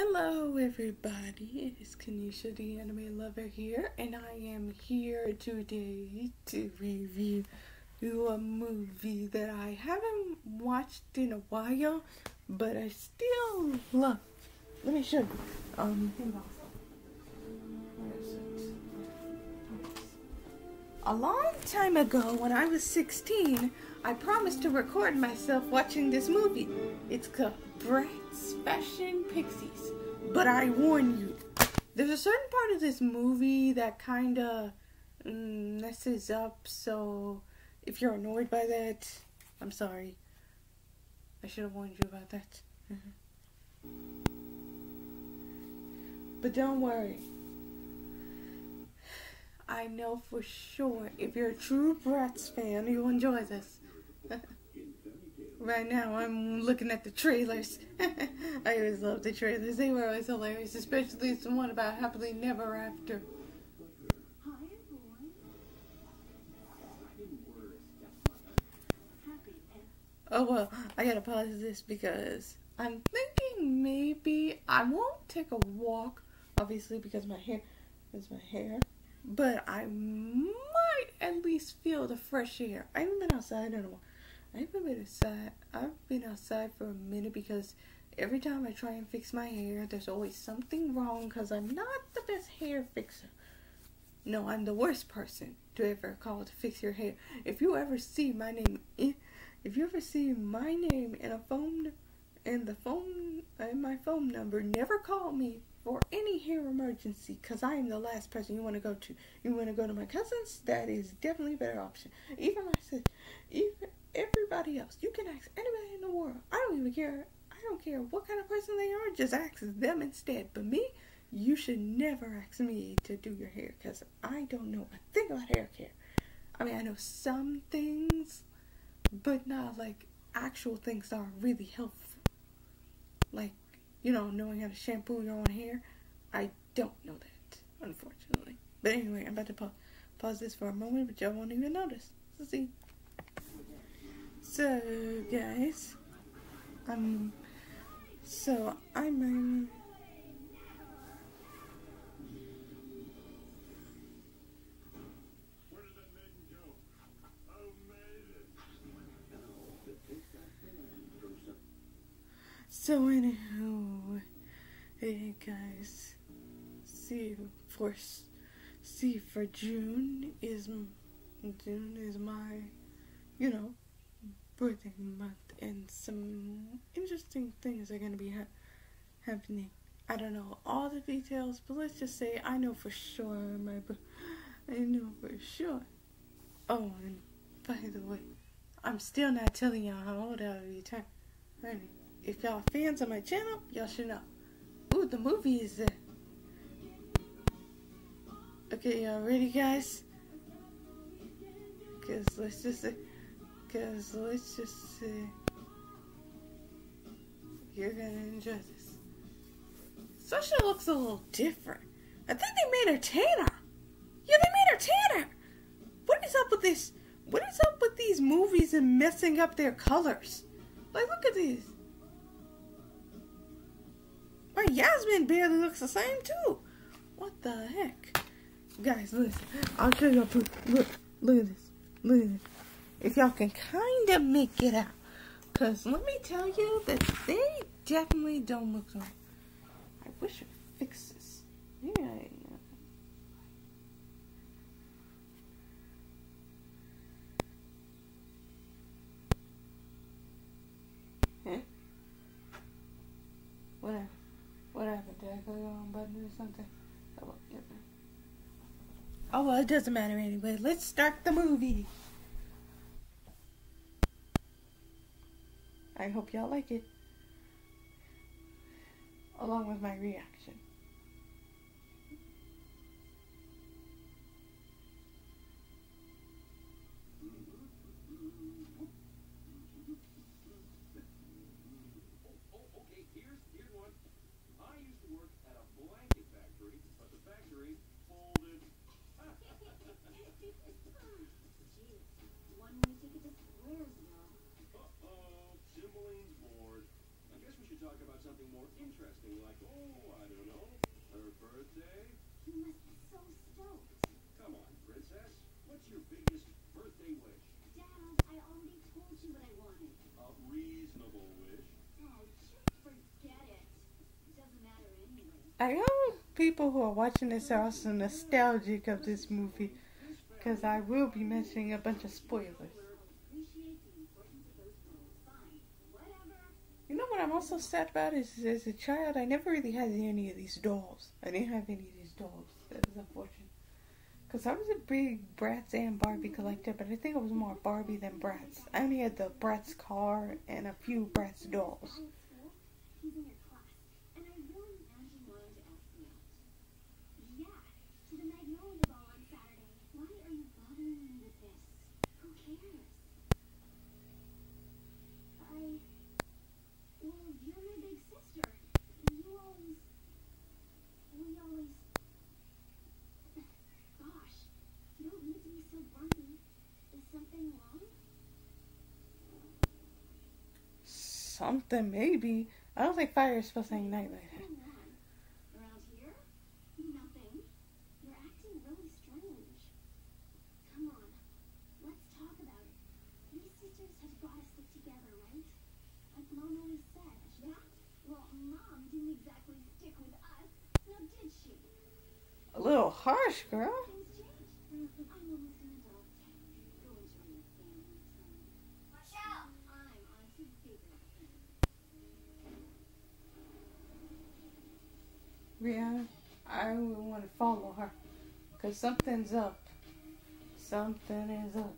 Hello, everybody. It is Kanisha, the anime lover here, and I am here today to review a movie that I haven't watched in a while, but I still love. Let me show you. Um? A long time ago, when I was 16, I promised to record myself watching this movie. It's called Bratz Fashion Pixies. But I warn you, there's a certain part of this movie that kind of mm, messes up, so if you're annoyed by that, I'm sorry. I should have warned you about that. but don't worry. I know for sure if you're a true Bratz fan, you'll enjoy this. Right now, I'm looking at the trailers. I always love the trailers. They were always hilarious, especially the one about Happily Never After. Oh well, I gotta pause this because I'm thinking maybe I won't take a walk, obviously because my hair is my hair, but I might at least feel the fresh air. I haven't been outside in a while. I haven't been outside. I've been outside for a minute because every time I try and fix my hair, there's always something wrong because I'm not the best hair fixer. No, I'm the worst person to ever call to fix your hair. If you ever see my name in if you ever see my name in a phone and the phone and my phone number, never call me for any hair emergency because I am the last person you want to go to. You want to go to my cousins? That is definitely a better option. Even my sister, even everybody else. You can ask anybody in the world. I don't even care. I don't care what kind of person they are. Just ask them instead. But me, you should never ask me to do your hair because I don't know a thing about hair care. I mean, I know some things but not like actual things that are really helpful. Like, you know, knowing how to shampoo your own hair. I don't know that, unfortunately. But anyway, I'm about to pa- pause this for a moment, but y'all won't even notice. Let's see. So, guys, um, so I'm, um, So anyhow, hey guys, see for see for June is June is my, you know, birthday month, and some interesting things are gonna be ha- happening. I don't know all the details, but let's just say I know for sure my, I know for sure. Oh, and by the way, I'm still not telling y'all how old I'll be turning. If y'all fans of my channel, y'all should know. Ooh, the movie is there. Okay, y'all ready, guys? Cause let's just say, cause let's just say, you're gonna enjoy this. Sasha looks a little different. I think they made her tanner. Yeah, they made her tanner. What is up with this? What is up with these movies and messing up their colors? Like, look at these. My Yasmin barely looks the same too. What the heck? Guys, listen. I'll show y'all proof. Look, look at this. Look at this. If y'all can kind of make it out. Because let me tell you that they definitely don't look right. I wish I could fix this. Maybe I... Huh? Whatever. What happened? Did I go the wrong button or something? Oh oh, well it doesn't matter anyway. Let's start the movie. I hope y'all like it. Along with my reaction. Interesting, like, oh, I don't know, her birthday? You must be so stoked. Come on, princess. What's your biggest birthday wish? Dad, I already told you what I wanted. A reasonable wish. Oh, just forget it. It doesn't matter anyway. I know people who are watching this are also nostalgic of this movie because I will be mentioning a bunch of spoilers. Appreciate the importance of those rules. Fine. Whatever. You know what I'm also sad about is as a child I never really had any of these dolls. I didn't have any of these dolls. That was unfortunate. Because I was a big Bratz and Barbie collector, but I think I was more Barbie than Bratz. I only had the Bratz car and a few Bratz dolls. Alex Wolf, he's in your class. And I really actually wanted to ask you out. Yeah, to the Magnolia Ball on Saturday. Why are you bothering me with this? Who cares? I... Well, you're my big sister. You always... We always... Gosh, you don't need to be so grumpy. Is something wrong? Something maybe. I don't think fire is supposed to ignite like that. Around here? Nothing. You're acting really strange. Come on. Around here? Nothing. You're acting really strange. Come on. Let's talk about it. We sisters have got to stick together, right? Like Mom always said. Yeah? Well, Mom didn't exactly stick with us. Now did she? A little harsh, girl. Things change. I'm almost an adult. Go enjoy your family time. Watch out! I'm on to bigger things. Yeah, I would want to follow her. Because something's up. Something is up.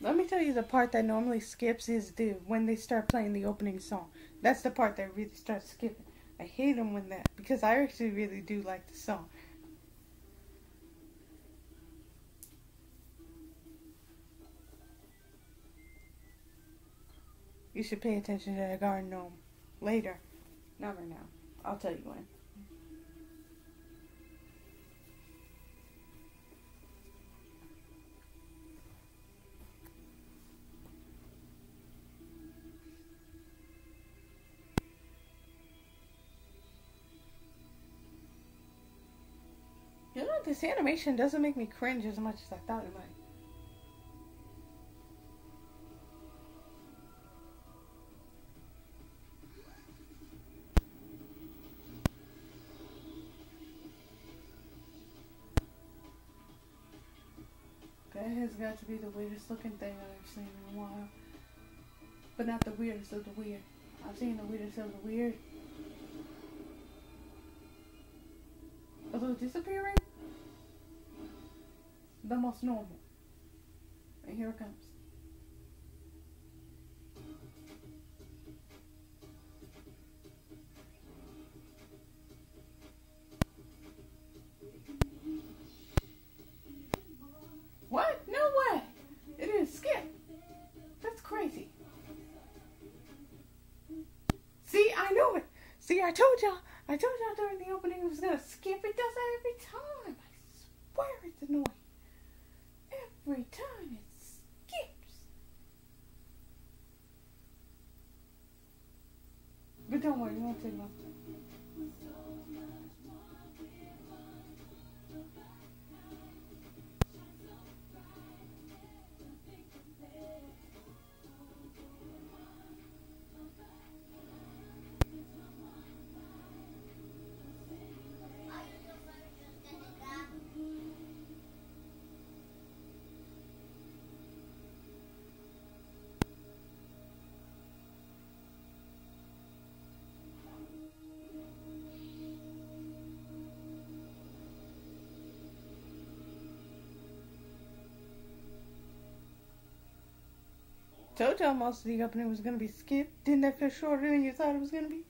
Let me tell you the part that normally skips is the when they start playing the opening song. That's the part that really starts skipping. I hate them when that because I actually really do like the song. You should pay attention to the garden gnome later. Not right now. I'll tell you when. You know, this animation doesn't make me cringe as much as I thought it might. Has got to be the weirdest looking thing I've seen in a while. But not the weirdest of the weird. I've seen the weirdest of the weird. Although disappearing, the most normal. And here it comes. I told y'all. I told y'all during the opening it was gonna skip. It does that every time. I swear it's annoying. Every time it skips. But don't worry, it won't take long. Told y'all most of the opening was gonna be skipped. Didn't that feel shorter than you thought it was gonna be?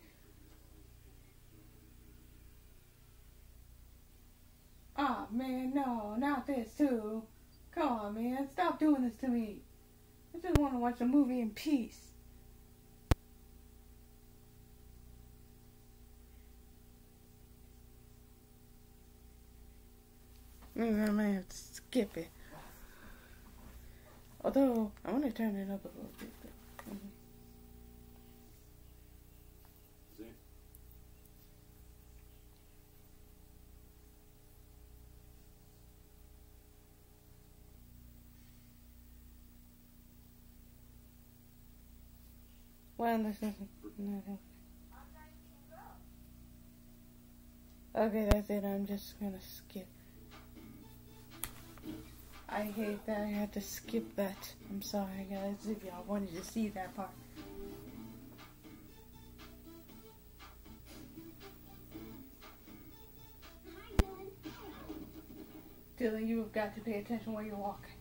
Ah oh, man, no, not this too. Come on, man, stop doing this to me. I just want to watch a movie in peace. I'm have to skip it. Although, I want to turn it up a little bit. Mhm. See? Well, this isn't. nothing. Okay, that's it. I'm just gonna skip. I hate that I had to skip that. I'm sorry, guys, if y'all wanted to see that part. Dylan. You have got to pay attention while you're walking.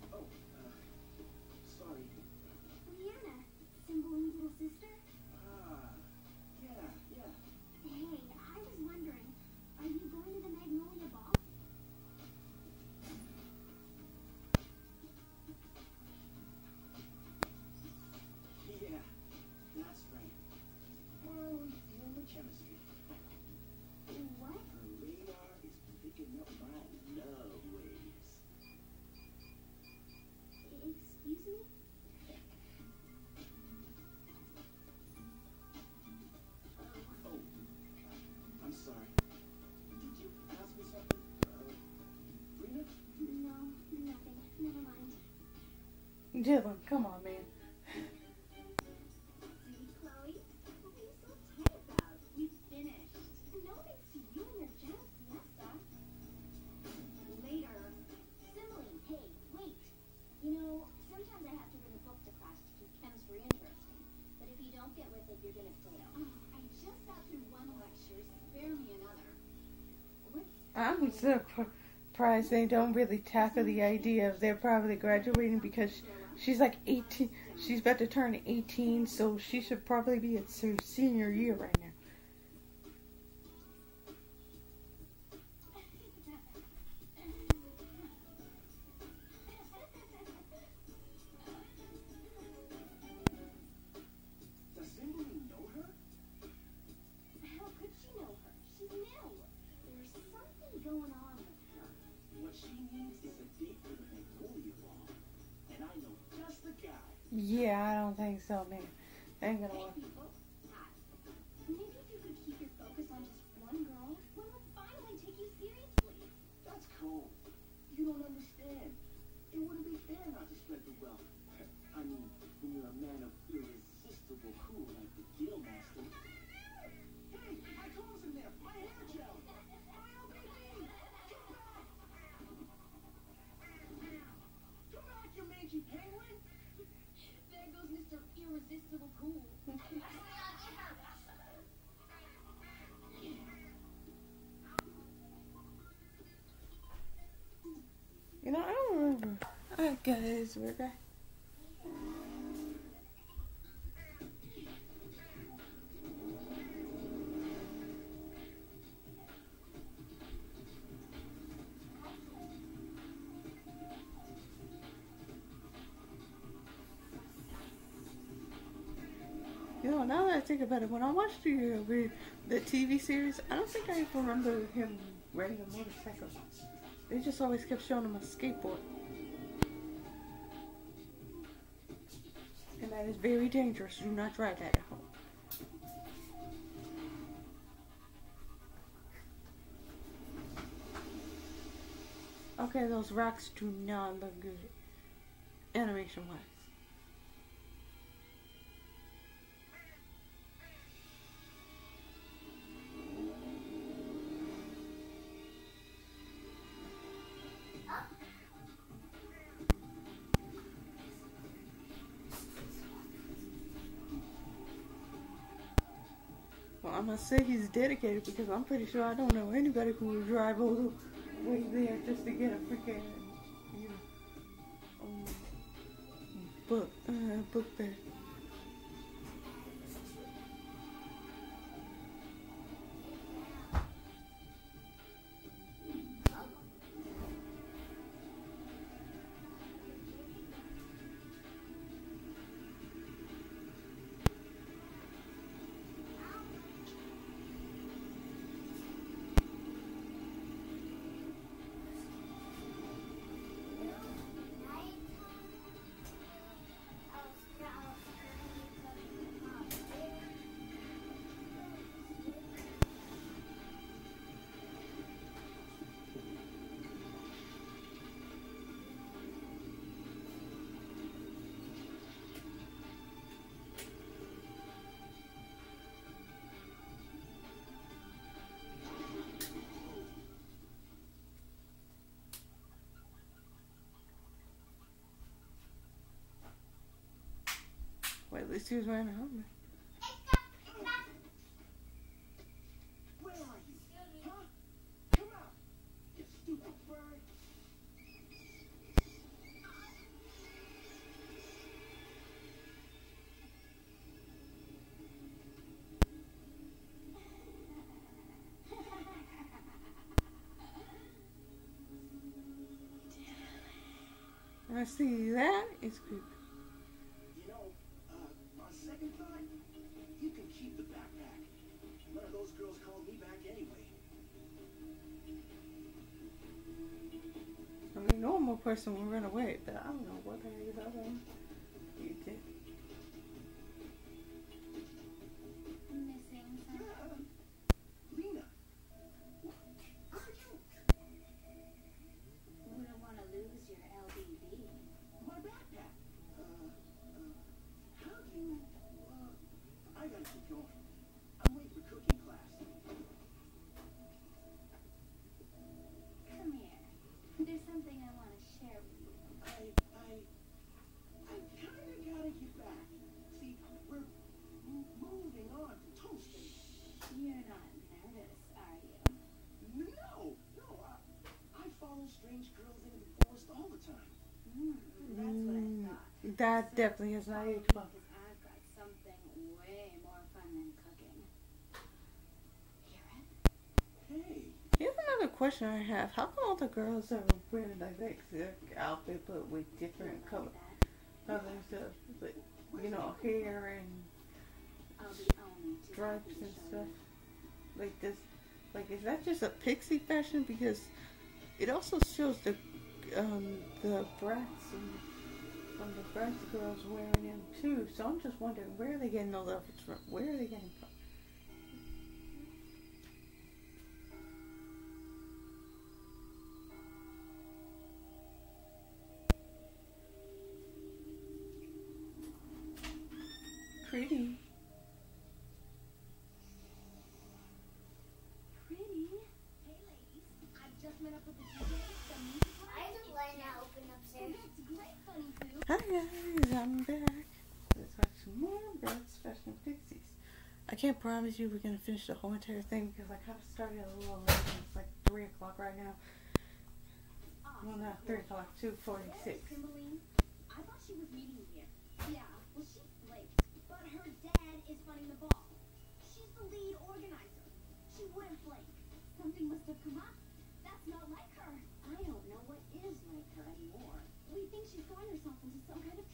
Spare me another. What's I'm surprised they don't really tackle the idea of they're probably graduating because she's like 18. She's about to turn 18, so she should probably be at her senior year right now. Guys, we're back. Know, now that I think about it, when I watched the the TV series, I don't think I remember him riding a motorcycle. They just always kept showing him a skateboard. Very dangerous. Do not try that at home. Okay, those rocks do not look good. Animation say he's dedicated because I'm pretty sure I don't know anybody who would drive all the way there just to get a freaking, you know, um, book, uh, book bag. She was wearing a helmet. I see that is creepy. Normal person would run away, but I don't know what the one. You did. Could you? Wouldn't want to lose your LBB. My backpack. Uh, uh, how do you, uh, I gotta keep going. I'm late for cooking class. Come here. There's something I want to share with you. I, I, I kinda gotta get back. See, we're m- moving on to toasting. You're not nervous, are you? No, no, I, I follow strange girls into the forest all the time. Hmm, that's what I Mm, thought. That So, definitely is not follow age me well. 'cause I've got something way more fun than cooking. Hear it? Hey, Here's another question I have. How come all the girls are wearing like that exact outfit but with different You color like that? colors of like, you know, hair and I'll be only too stripes and stuff? Like this like is that just a pixie fashion? Because it also shows the um the Bratz and um, the Bratz girls wearing them too. So I'm just wondering where are they getting those outfits from? Where are they getting can't promise you we're gonna finish the whole entire thing because I kind of started a little late. and It's like three o'clock right now. Well, not three o'clock, two forty-six. Kimberly, I thought she was meeting here. Yeah, well, she's late. But her dad is running the ball. She's the lead organizer. She wouldn't flake. Something must have come up. That's not like her. I don't know what is like her anymore. We think she's gotten herself into some kind of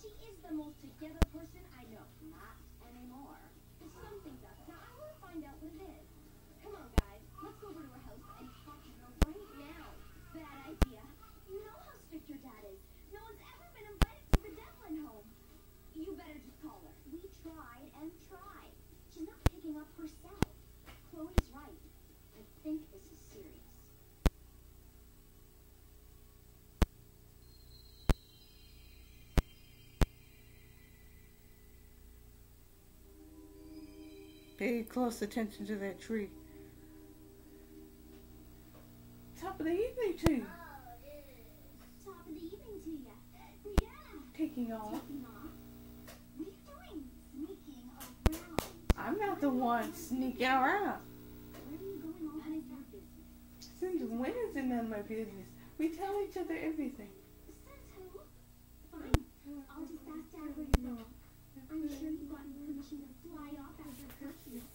She is the most together person I know. Not anymore. Something's up. Now I want to find out what it is. Come on, guys. Let's go over to her house and talk to her right now. Bad idea. You know how strict your dad is. No one's ever been invited to the Devlin home. You better just call her. We tried and tried. She's not picking up herself. Cloe's right. I think this is serious. Pay close attention to that tree. Top of the evening to you. Top of the evening to ya. Yeah. Taking off. Taking off. What are you doing? Sneaking around. I'm not the one sneaking around. Where are you going all of your business. Since when is it none of my business? We tell each other everything. Says who? Fine. I'll just ask Dad where you're going. I'm sure you've gotten permission to fly off Thank you.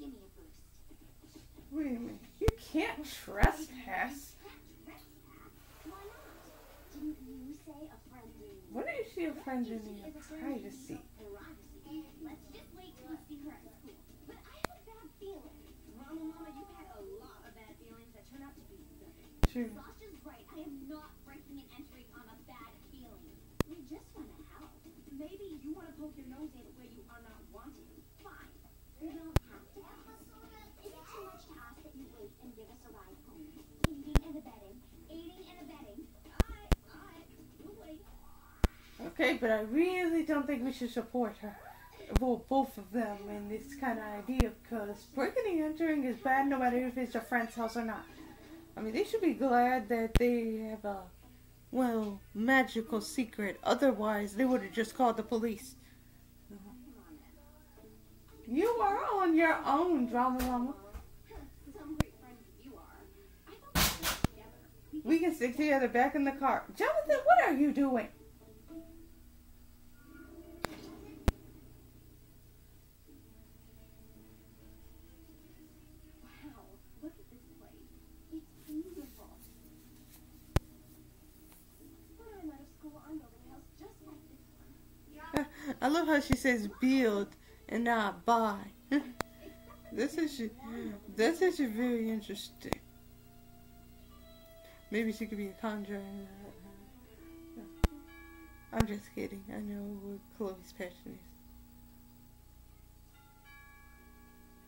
Wait a minute. You can't trespass. Why friend is she friend privacy? See her at school. But I have a bad feeling. Mama, Mama, you've had a lot of bad feelings that turn out to be good. True. Sasha's right. I am not breaking and entering on a bad feeling. We just want to help. Maybe you want to poke your nose in where you are not wanted. Fine. We don't have to help. Is it too much to ask that you wait and give us a ride home? Aiding and abetting. Aiding and abetting. Alright, alright. We'll wait. Okay, but I really don't think we should support her. Well, both of them in this kind of idea because breaking and entering is bad no matter if it's a friend's house or not. I mean, they should be glad that they have a, well, magical secret. Otherwise, they would have just called the police. You are on your own, Drama together. We can stick together back in the car. Jonathan, what are you doing? Wow, look at this place. It's beautiful. When I'm out of school, I'm building a house just like this one. I love how she says build and not buy. This is she. that's actually very interesting. Maybe she could be a conjurer. I'm just kidding. I know what Cloe's passion is.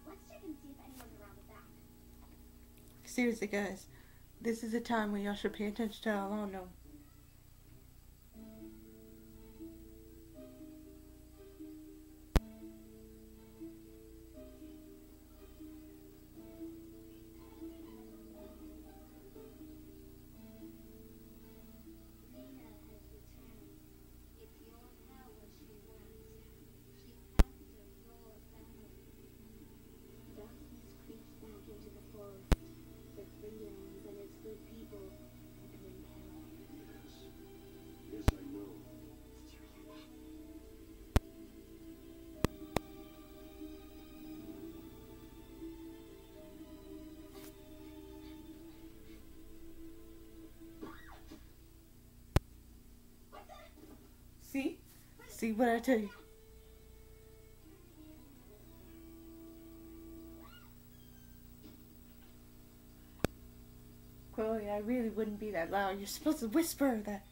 Let's check and see if anyone's around the back. Seriously, guys, this is a time when y'all should pay attention to how I know. See what I tell you? Cloe, I really wouldn't be that loud. You're supposed to whisper that.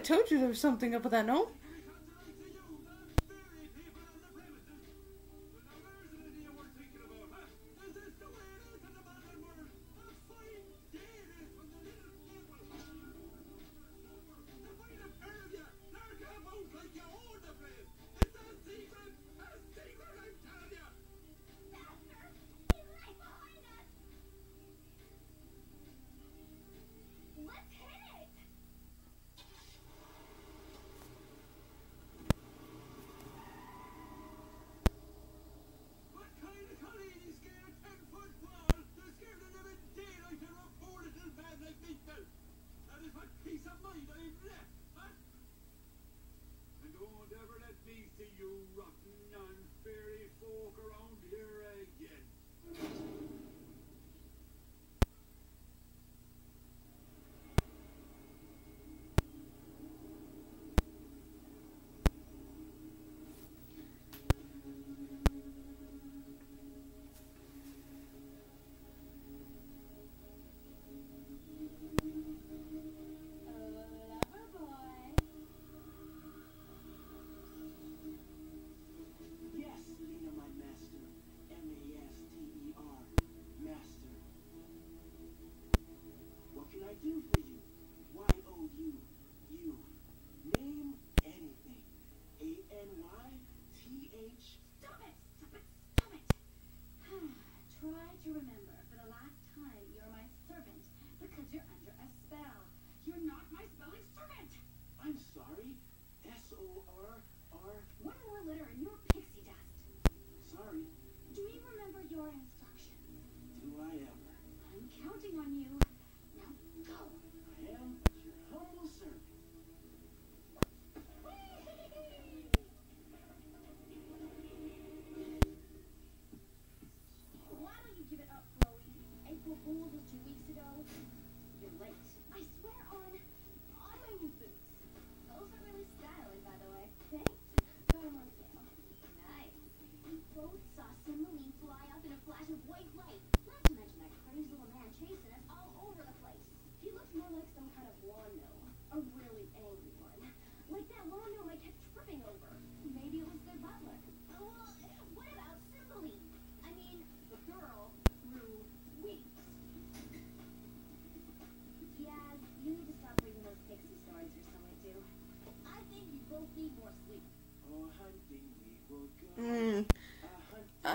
I told you there was something up with that note.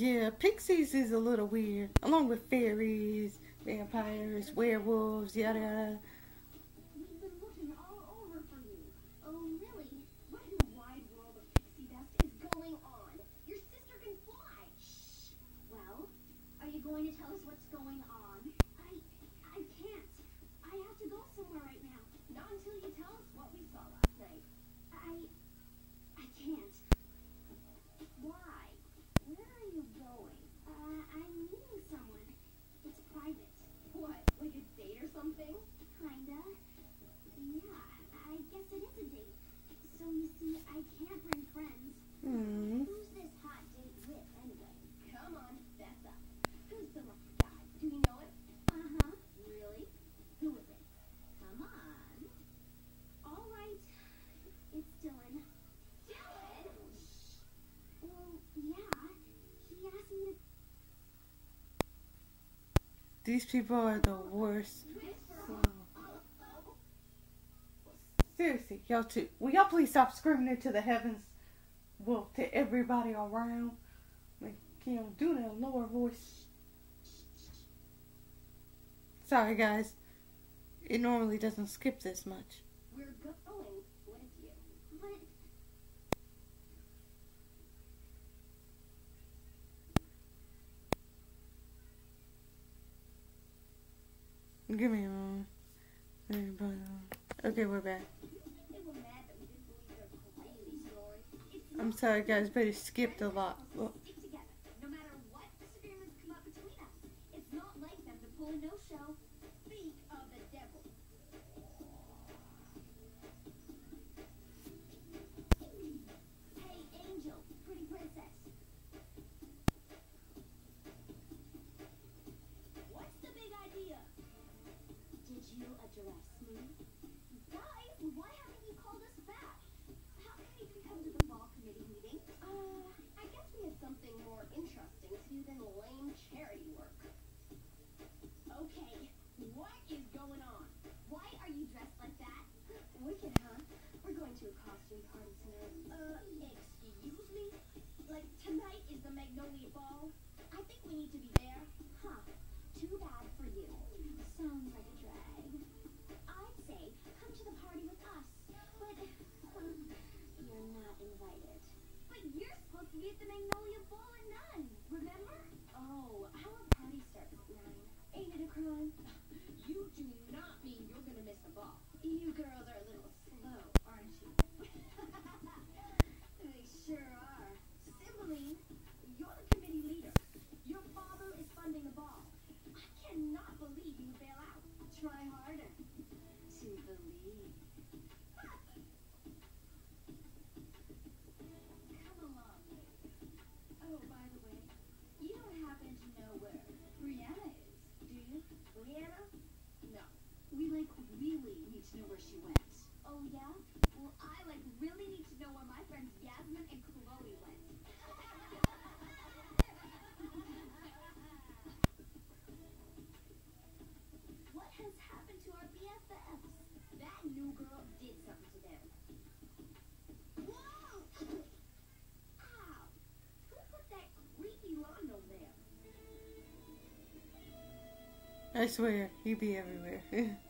Yeah, pixies is a little weird, along with fairies, vampires, werewolves, yada yada. These people are the worst. Seriously, y'all too. Will y'all please stop screaming into the heavens? Well, to everybody around. Like, can you know, do that lower voice? Sorry, guys. It normally doesn't skip this much. Give me a moment. Okay, we're back. I'm sorry, guys, but it skipped a lot. Look. No matter what disagreements come up between us, it's not like them to pull a no-show the Magnolia Ball and None, remember? Oh, our party starts at 9. Ain't it a crime? I swear, you be everywhere.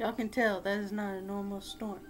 Y'all can tell that is not a normal storm.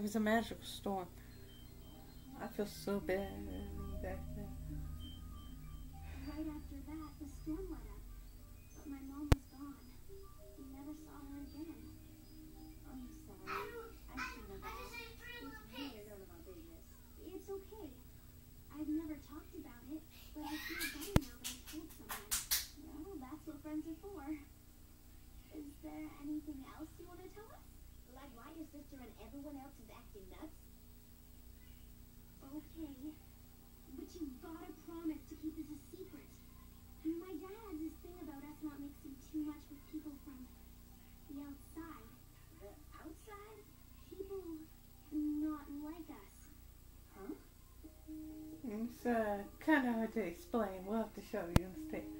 It was a magical storm. I feel so bad back then. Right after that, the storm went don't know how to explain. We'll have to show you instead.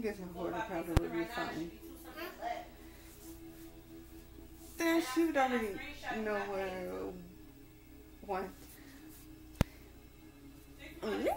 think this embroidery probably would be fine. Then she would already know where. Maybe